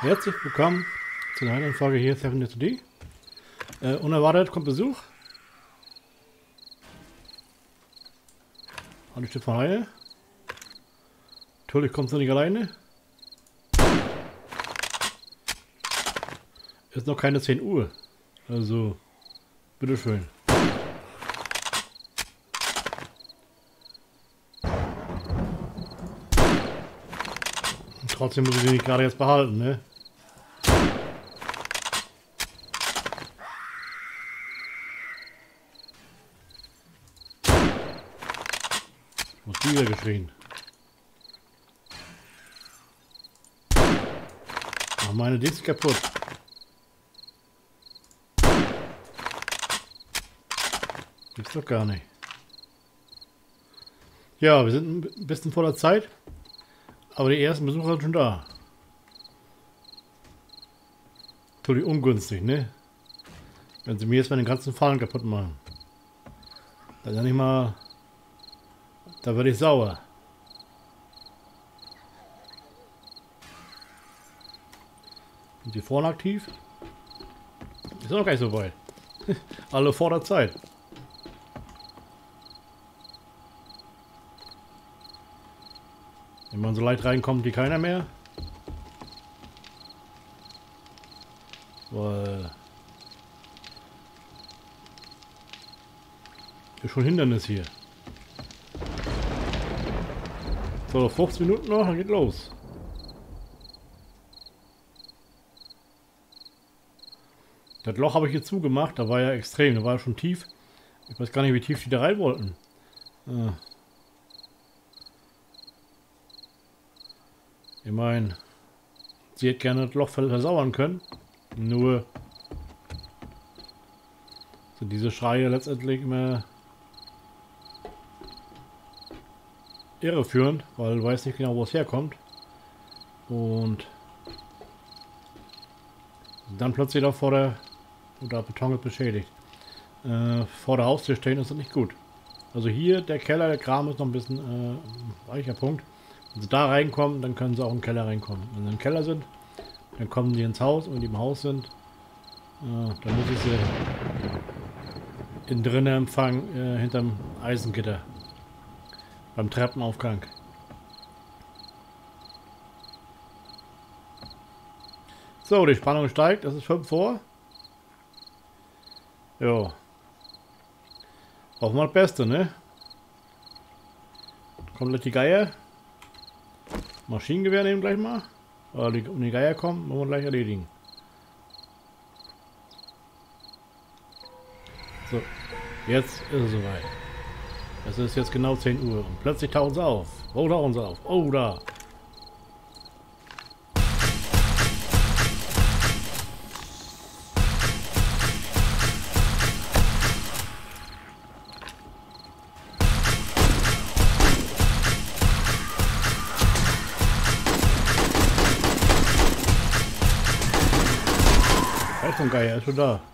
Herzlich willkommen zu einer neuen Folge hier 7 D. Äh, unerwartet kommt Besuch. Hallo von Heine. Natürlich kommt sie nicht alleine. Ist noch keine 10 Uhr. Also, bitteschön. Trotzdem muss ich sie nicht gerade jetzt behalten, ne? Muss die wieder geschrien. Mach meine Dings kaputt. Gibt's doch gar nicht. Ja, wir sind ein bisschen voller Zeit. Aber die ersten Besucher sind schon da. Natürlich ungünstig, ne? Wenn sie mir jetzt meine ganzen Fallen kaputt machen. Dann ja nicht mal... Da werde ich sauer. Sind die vorne aktiv? Ist noch gar nicht so weit. Alle vor der Zeit. Wenn man so leicht reinkommt, die keiner mehr. Weil... Ist schon Hindernis hier. So, 15 Minuten noch, dann geht los. Das Loch habe ich hier zugemacht, da war ja extrem, da war ja schon tief. Ich weiß gar nicht, wie tief die da rein wollten. Ah. Ich meine, sie hätte gerne das Loch versauern können. Nur sind diese Schreie letztendlich immer irreführend, weil du weißt nicht genau, wo es herkommt. Und dann plötzlich da vor der, oder Beton ist beschädigt, äh, vor der Haustür stehen, ist das nicht gut. Also hier, der Keller, der Kram ist noch ein bisschen äh, weicher Punkt. Wenn sie da reinkommen, dann können sie auch in den Keller reinkommen. Wenn sie im Keller sind, dann kommen sie ins Haus und wenn die im Haus sind, äh, dann muss ich sie in drinnen empfangen, äh, hinterm Eisengitter. Beim Treppenaufgang. So, die Spannung steigt, das ist 5 vor. Jo. Hoffen wir das Beste, ne? Kommt gleich die Geier. Maschinengewehr nehmen gleich mal. Oder die, die Geier kommen, wollen wir gleich erledigen. So, jetzt ist es soweit. Es ist jetzt genau 10 Uhr und plötzlich tauchen sie auf. Wo tauchen sie auf? Oh, da. Achtung, Geier, ist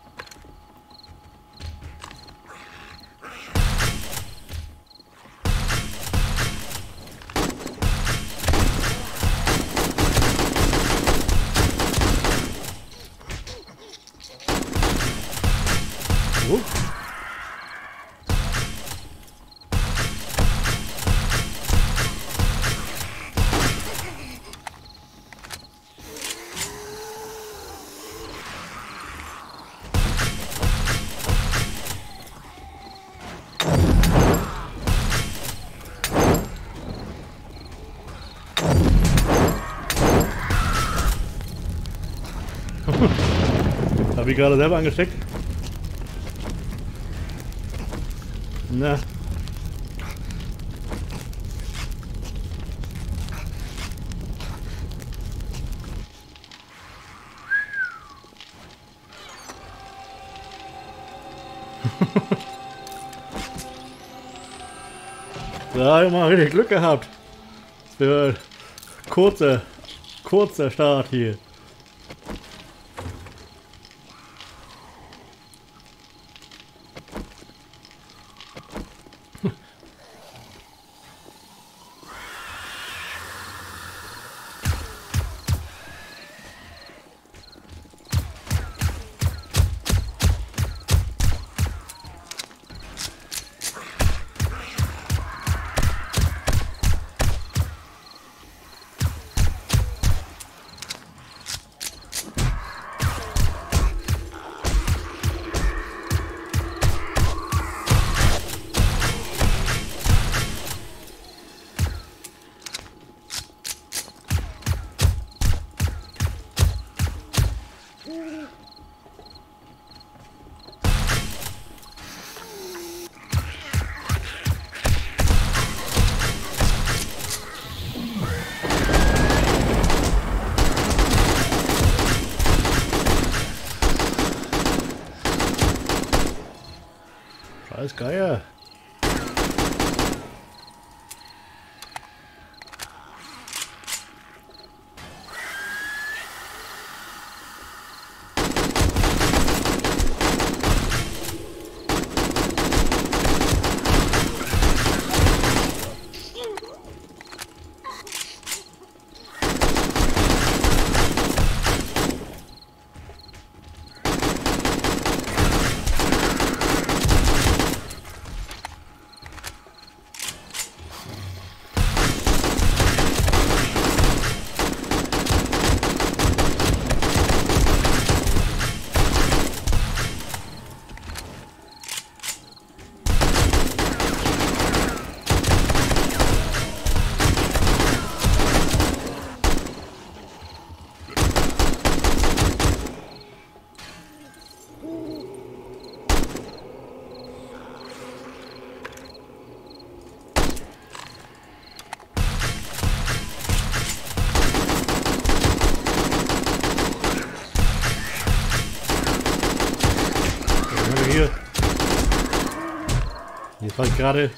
Habe ich gerade selber angesteckt? Na. da habe ich mal richtig Glück gehabt. Für kurzer, kurzer Start hier. Ich gerade.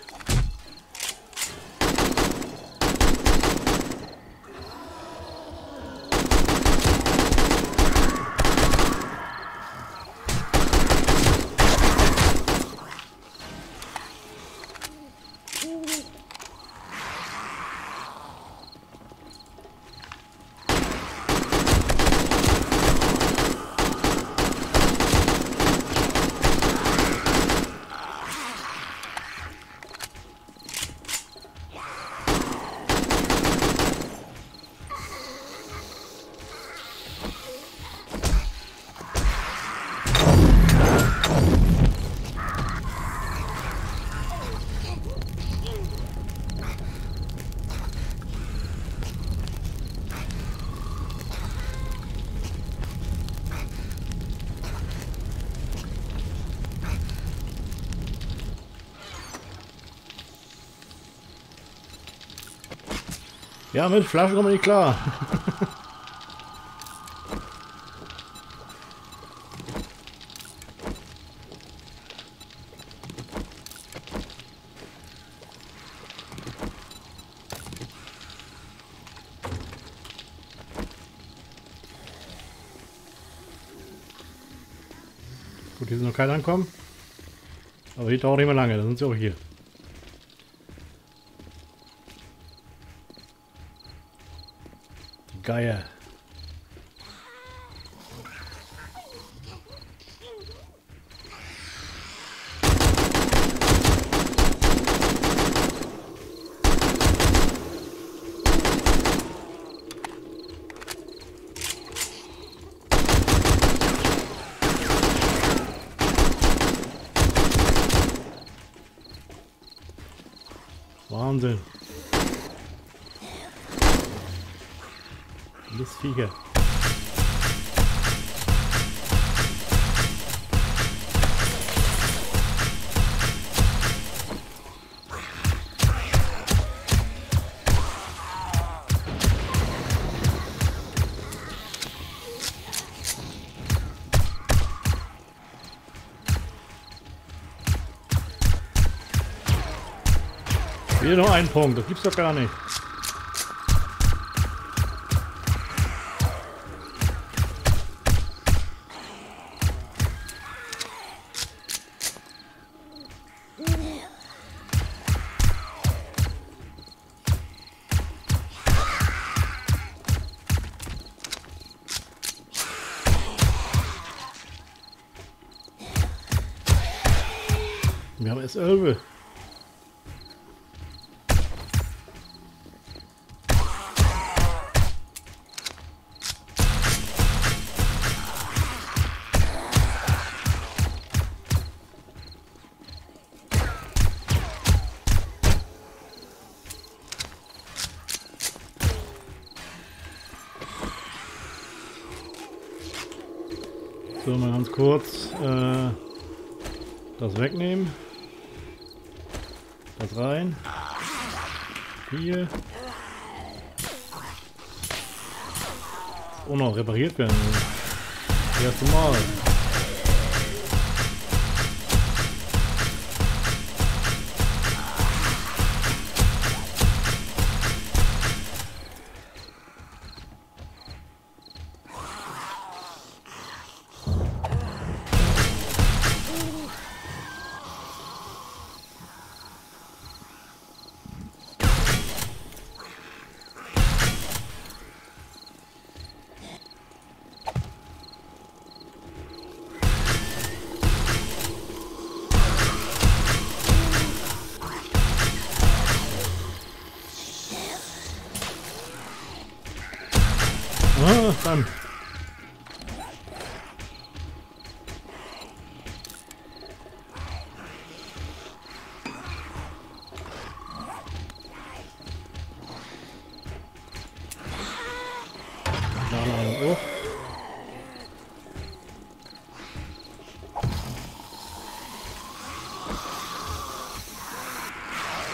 Ja, mit Flaschen kommen wir nicht klar. Gut, hier ist noch keiner ankommen. Aber hier dauert nicht mehr lange, dann sind sie auch hier. Geier. Wieder noch ein Punkt, das gibt's doch gar nicht. Wir haben S11. So, mal ganz kurz äh, das wegnehmen. Das rein. Hier. Oh noch repariert werden. Das erste Mal.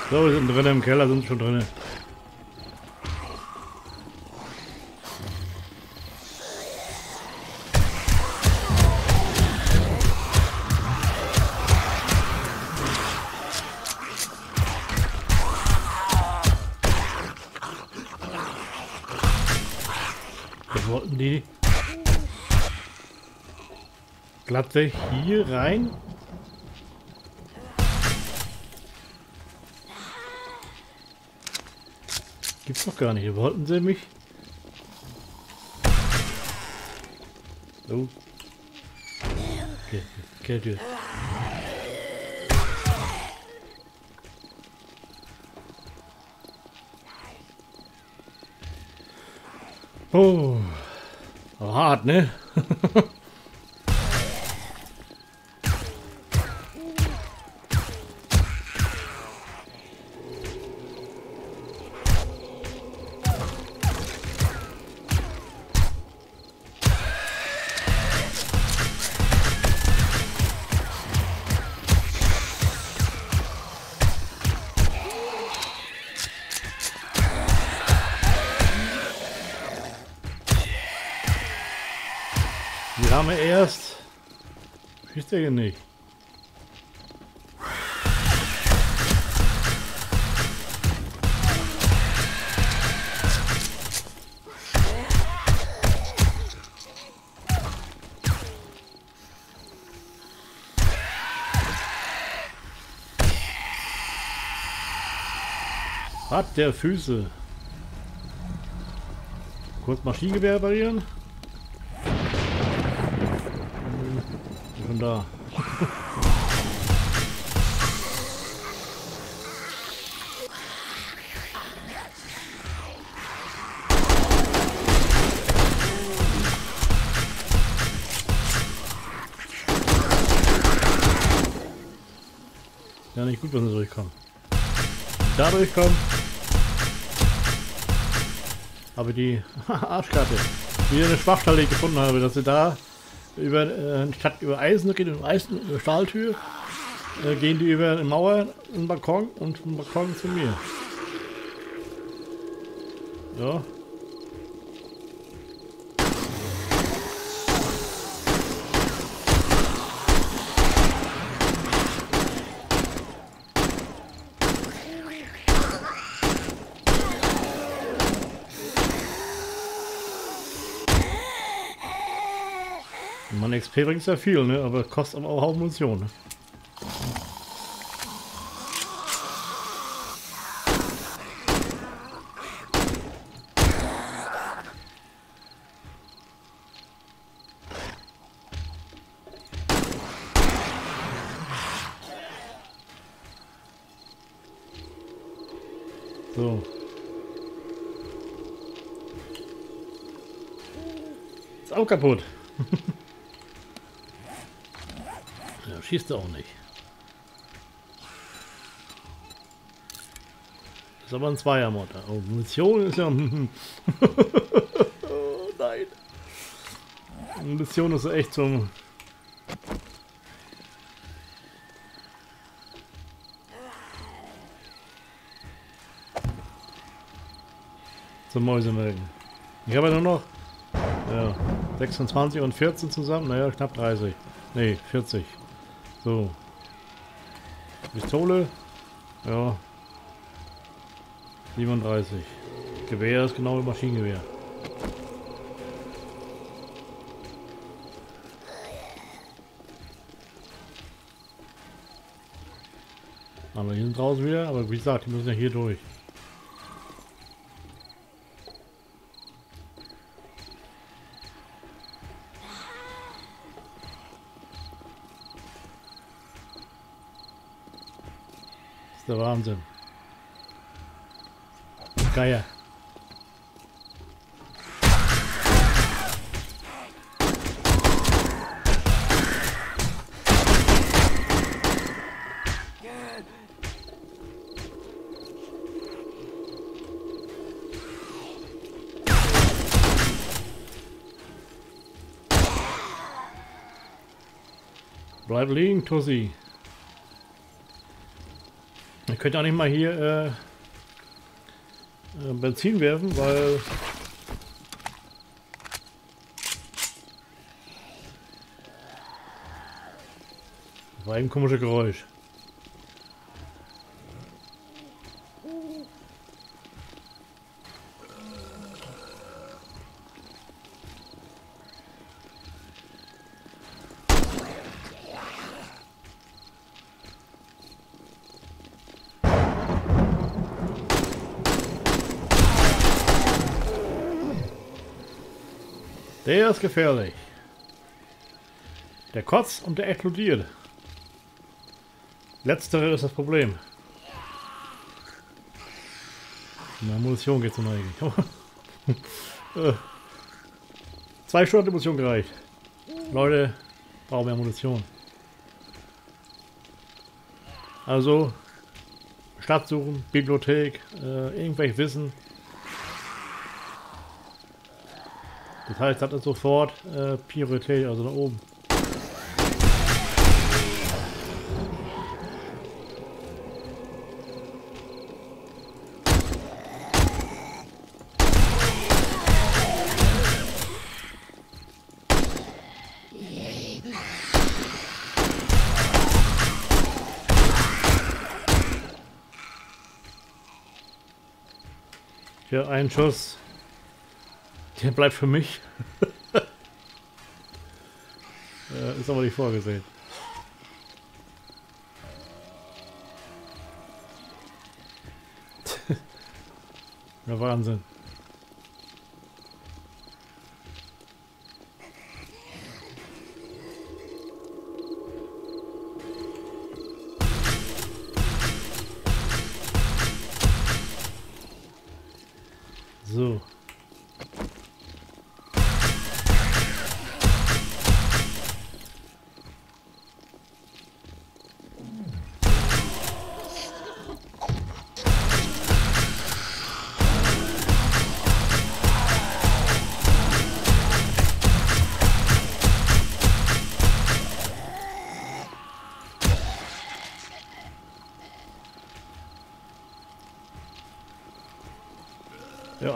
So, wir sind drin im Keller, sind schon drin. Was wollten die? Glatte hier rein? Doch gar nicht. Wollten sie mich? Oh. Okay, okay, okay. Oh. Hart, ne? der nicht? Hat der Füße. Kurz Maschinengewehr reparieren. Da. Ja, nicht gut, wenn sie durchkommen. Da durchkommen. Aber die Arschkarte, wie eine Schwachstelle gefunden habe, dass sie da über äh, statt über Eisen geht und Eisen über Stahltür äh, gehen die über eine Mauer in den Balkon und vom Balkon zu mir. Ja. Man XP bringt sehr viel, ne? aber kostet aber auch Munition. Ne? So. Ist auch kaputt. Schießt er auch nicht. Ist aber ein Zweiermotor. Oh, Munition ist ja... oh, nein. Munition ist echt zum... Zum Mäusemelken. Ich habe ja nur noch... Ja, 26 und 14 zusammen. Naja, knapp 30. Nee, 40. So. Pistole. Ja. 37. Gewehr ist genau wie Maschinengewehr. Aber hier sind draußen wieder, aber wie gesagt, die müssen ja hier durch. der Wahnsinn. Geier. Bleib liegen, Tussi. Ich könnte auch nicht mal hier äh, äh, Benzin werfen, weil... Das war ein komisches Geräusch. Gefährlich. Der kotzt und der explodiert. Letztere ist das Problem. Na, Munition geht's noch eigentlich. Äh, zwei Stunden Munition gereicht. Leute, brauchen mehr Munition. Also, Stadt suchen, Bibliothek, äh, irgendwelches Wissen. Das heißt, das ist sofort äh, Priorität, also nach oben. Hier ein Schuss. Der bleibt für mich. ist aber nicht vorgesehen. ja, Wahnsinn. So.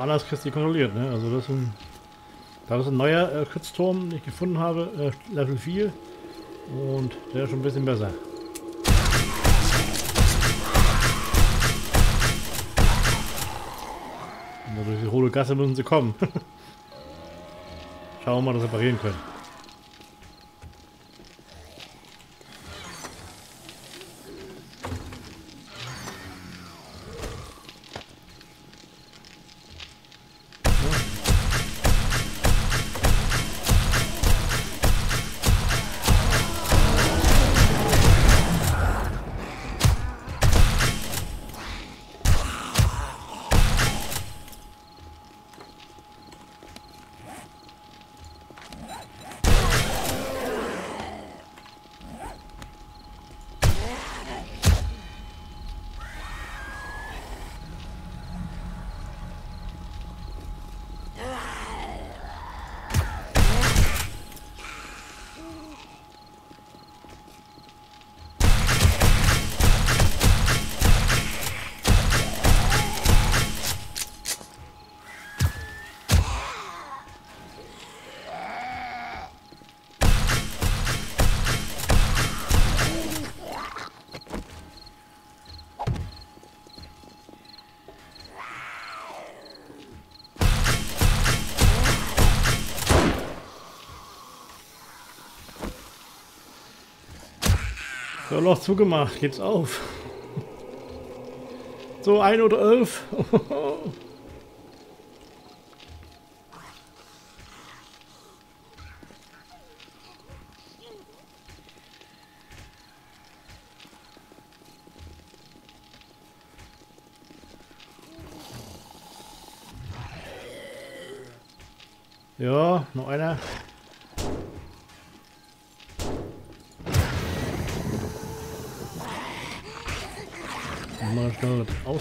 Anders du die kontrolliert, ne? Also das ist ein, das ist ein neuer äh, Kürzturm, den ich gefunden habe, äh, Level 4. Und der ist schon ein bisschen besser. Und durch die hohle Gasse müssen sie kommen. Schauen wir mal, dass wir reparieren können. Loch zugemacht, geht's auf. So, 1 oder 11.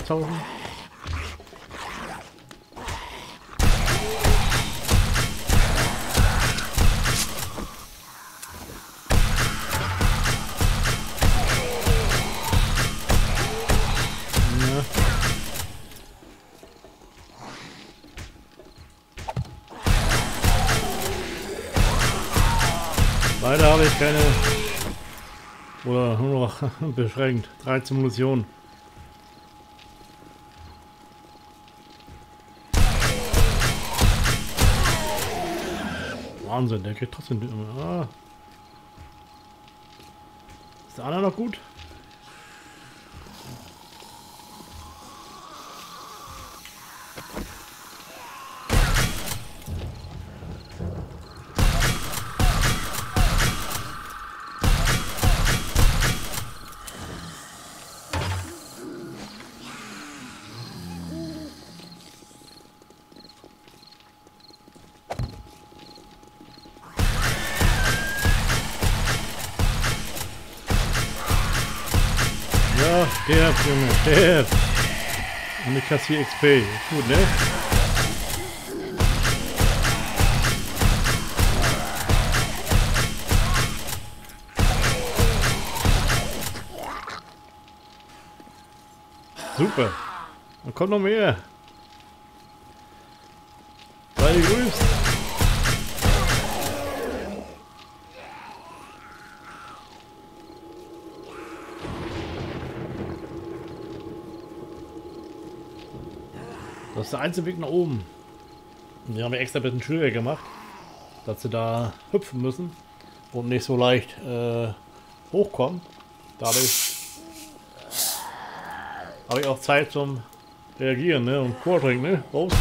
2000? Leider habe ich keine. Oder nur noch beschränkt. 13 Munition. Wahnsinn, der kriegt trotzdem... Ah. Ist der andere noch gut? Kassiere XP. Gut, ne? Super. Dann kommt noch mehr. Ist der einzige Weg nach oben. Und die haben wir extra ein bisschen schwieriger gemacht, dass sie da hüpfen müssen und nicht so leicht äh, hochkommen. Dadurch habe ich auch Zeit zum Reagieren ne? und Chor trinken. Ne? Raus.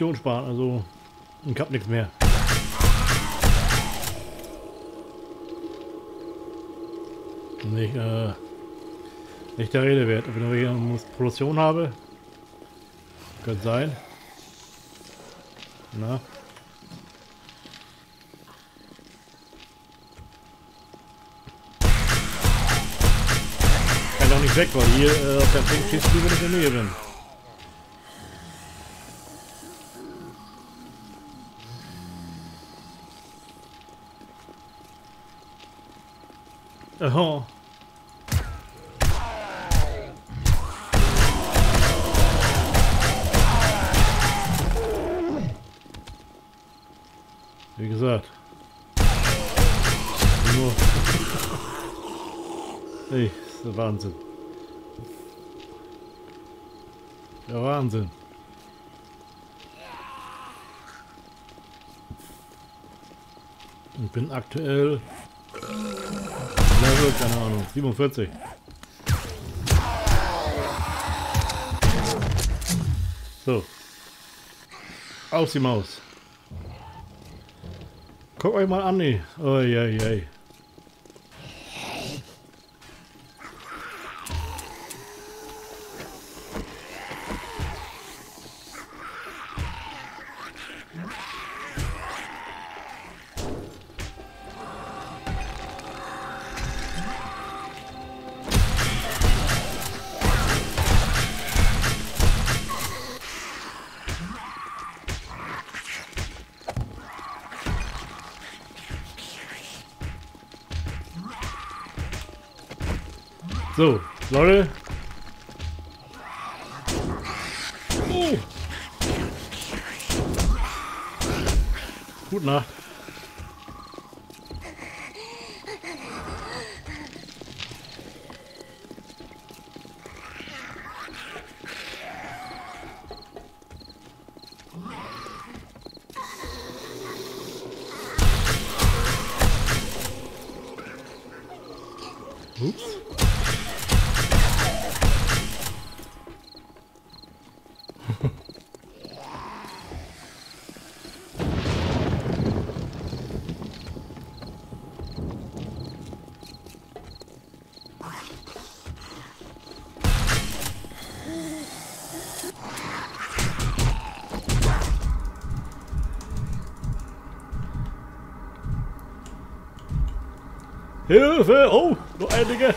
Munition sparen, also ich hab nichts mehr. Nicht, äh, nicht der Rede wert. Wenn ich eine Produktion habe, könnte sein. Na. Kann doch nicht weg, weil hier äh, auf der Ding steht, wenn ich in der Nähe bin. Oh. Wie gesagt. Nur. Ey, ist der Wahnsinn. Der Wahnsinn. Ich bin aktuell Level, keine Ahnung, 47. So. Aus die Maus. Guck euch mal an, ey. Oi, oi, oi. Leute. Oh. Gute Nacht. Ups. Hilfe! Oh, nur einige.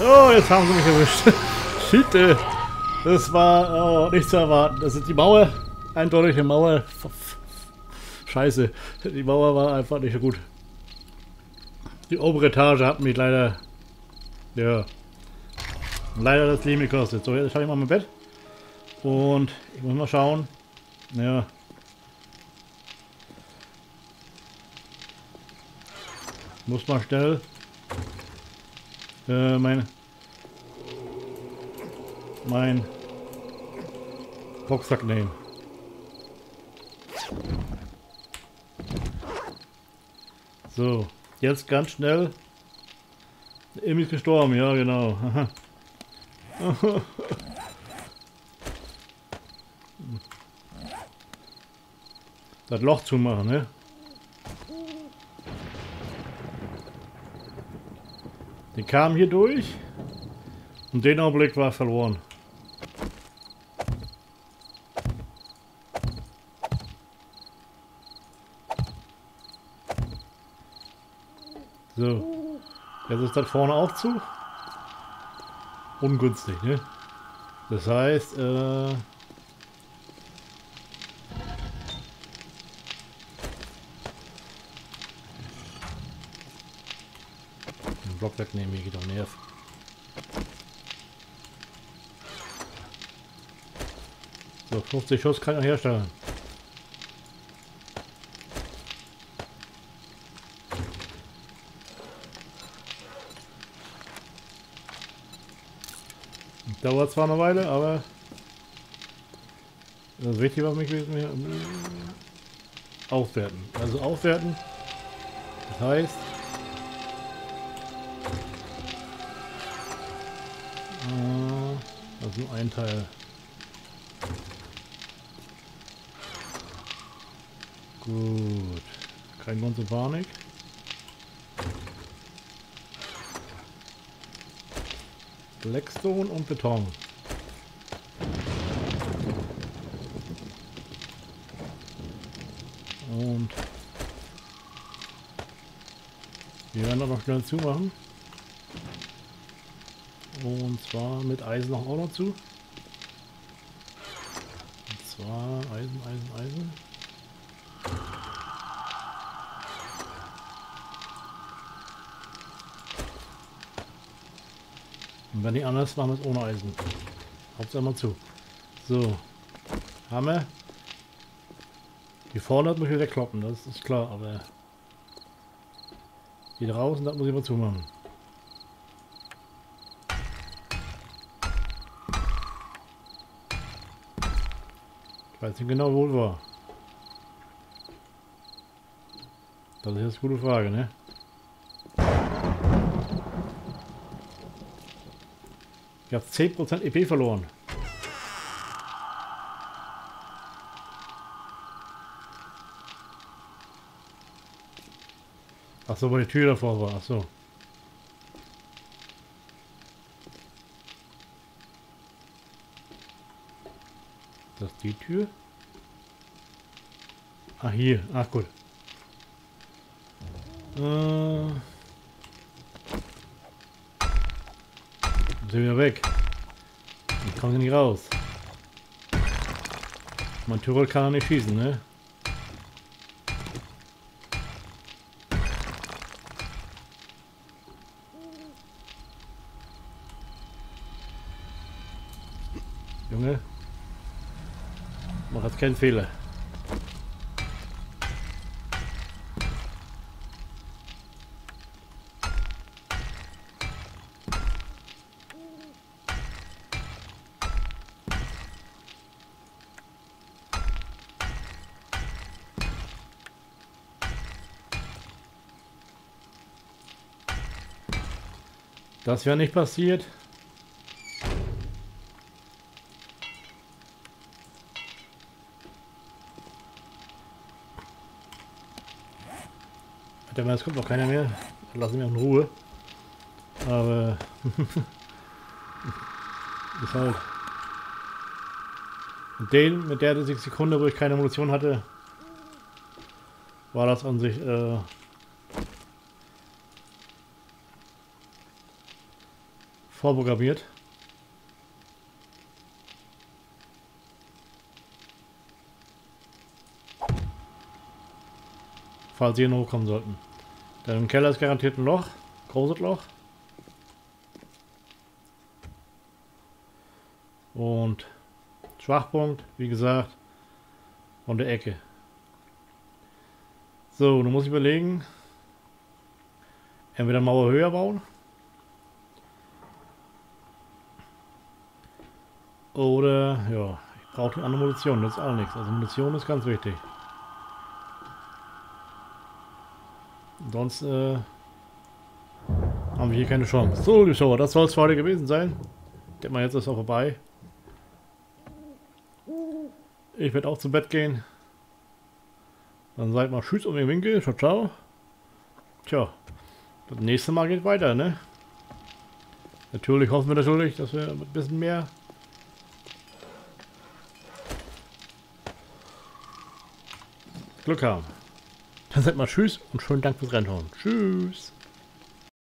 Oh, jetzt haben sie mich erwischt. Shit. Das war oh, nicht zu erwarten. Das ist die Mauer. Eindeutige Mauer. Scheiße. Die Mauer war einfach nicht so gut. Die obere Etage hat mich leider... Ja. Leider das Leben gekostet. So, jetzt schaue ich mal mein Bett. Und ich muss mal schauen. Ja. Muss mal schnell äh, mein mein Boxsack nehmen. So, jetzt ganz schnell. Emil ist gestorben, ja genau. das Loch zumachen, ne? Die kam hier durch und den Augenblick war verloren. So. Jetzt ist das vorne auch zu. Ungünstig, ne? Das heißt, äh... Den Block wegnehmen, hier geht auch Nerv. So, 50 Schuss kann er herstellen. Dauert zwar eine Weile, aber das Wichtige was mich wäre, aufwerten. Also aufwerten, das heißt, äh, das ist nur ein Teil. Gut, kein Grund zur Panik. Blackstone und Beton. Und wir werden noch schnell zumachen. Und zwar mit Eisen noch auch noch zu. Und zwar Eisen, Eisen, Eisen. Und wenn nicht anders, machen wir es ohne Eisen. Hauptsache mal zu. So. Wir. Die vorne muss ich wieder kloppen, das ist klar, aber die draußen, das muss ich mal zumachen. Ich weiß nicht genau, wo war. Das ist jetzt eine gute Frage, ne? Ich habe 10% EP verloren. Achso, weil die Tür davor war. Achso. Das ist die Tür? Ah, hier. Ach, gut. Äh... Sind wieder weg. Ich komme nicht raus. Mein Tyrol kann er nicht schießen, ne? Junge. Mach jetzt keinen Fehler. Das wäre nicht passiert. Warte es kommt noch keiner mehr. Lassen wir in Ruhe. Aber ist halt. Mit, den, mit der Sekunde, wo ich keine Munition hatte, war das an sich äh, vorprogrammiert. Falls sie hier noch hochkommen sollten. Denn im Keller ist garantiert ein Loch. Großes Loch. Und Schwachpunkt, wie gesagt, von der Ecke. So, du musst überlegen, entweder Mauer höher bauen oder ja, ich brauche die andere Munition, das ist auch nichts. Also Munition ist ganz wichtig. Sonst äh, haben wir hier keine Chance. So, die Show, das soll es für heute gewesen sein. Ich denke mal, jetzt ist auch vorbei. Ich werde auch zu Bett gehen. Dann seid mal Tschüss um den Winkel. Ciao, ciao. Tja, das nächste Mal geht weiter, ne? Natürlich hoffen wir natürlich, dass wir ein bisschen mehr Glück haben. Dann seid mal Tschüss und schönen Dank fürs Reinhauen. Tschüss.